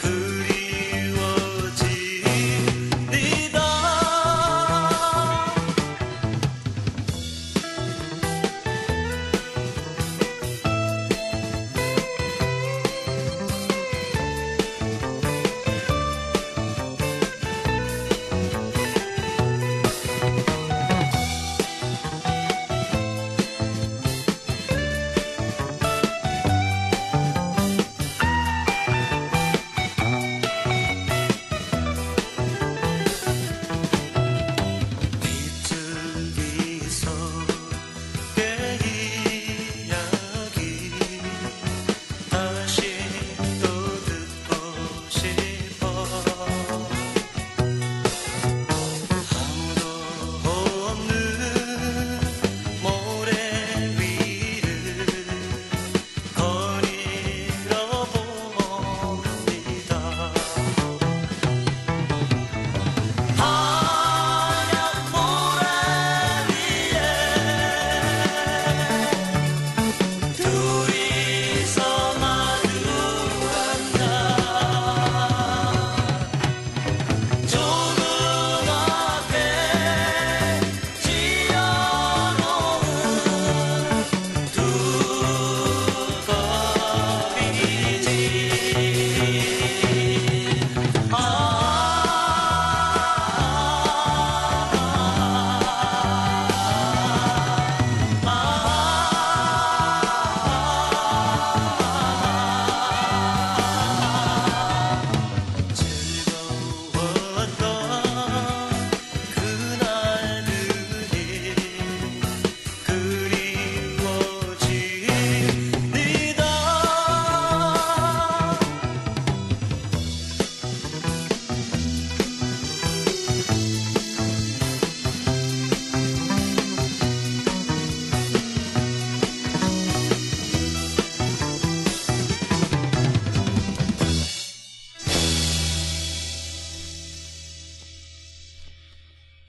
pretty.